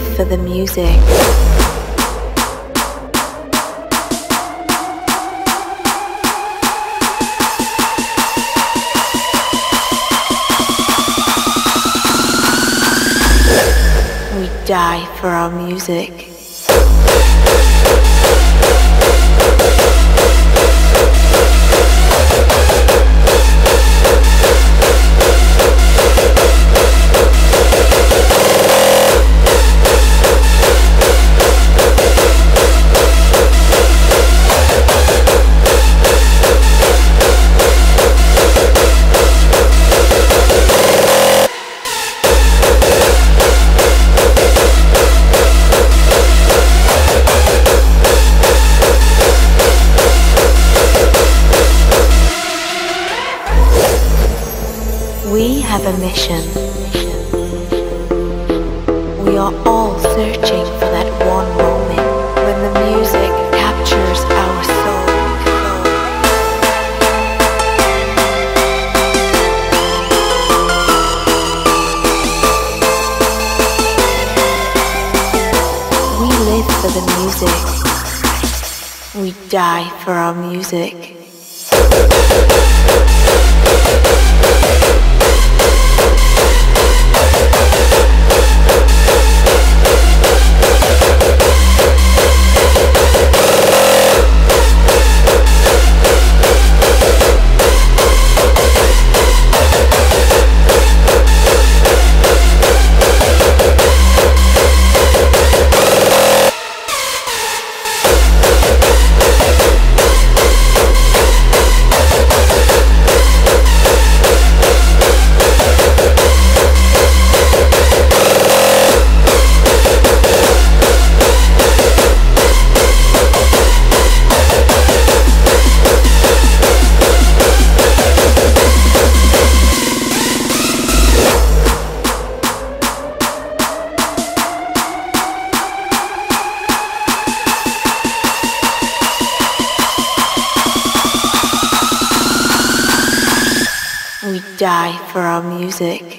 for the music. We die for our music. We have a mission. We are all searching for that one moment when the music captures our soul. We live for the music. We die for our music. Die for our music.